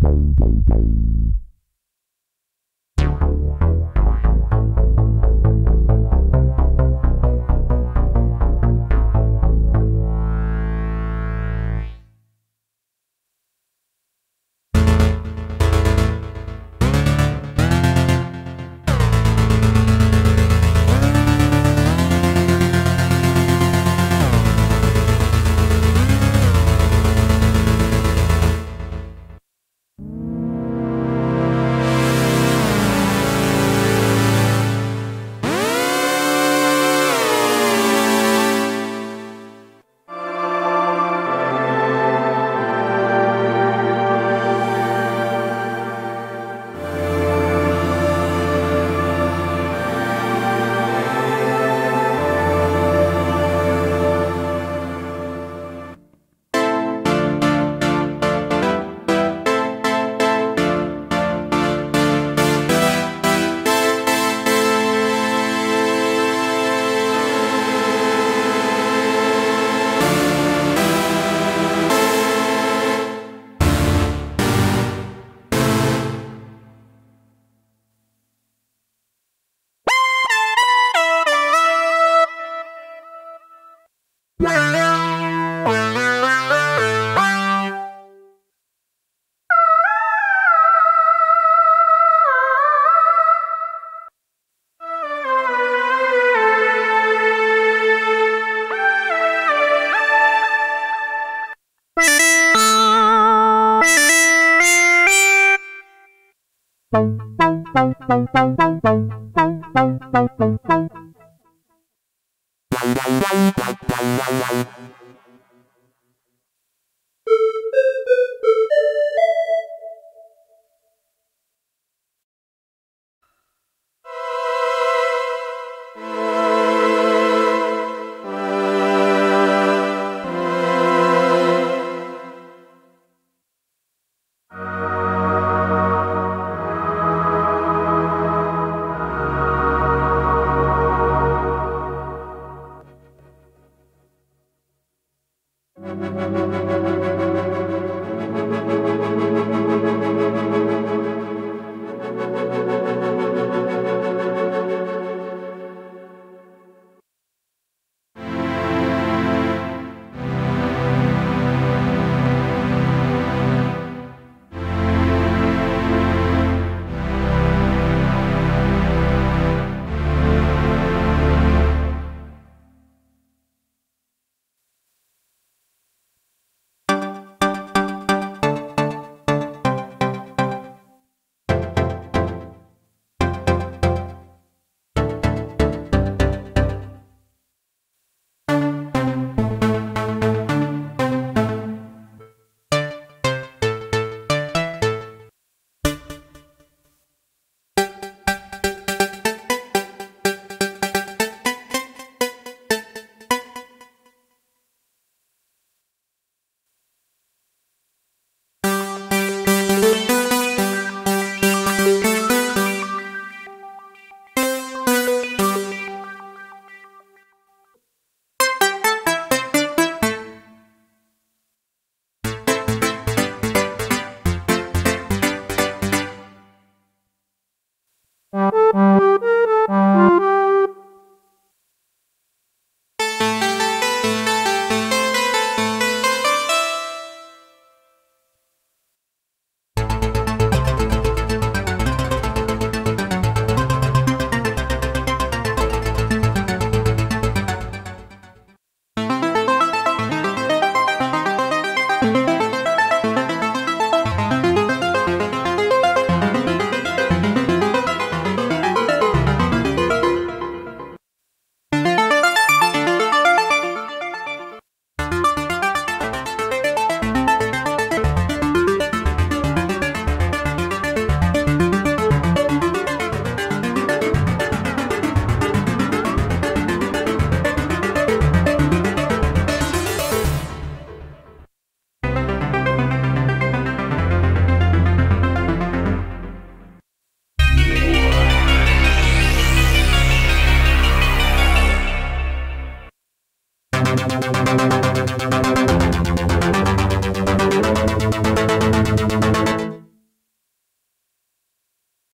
Bye. Thank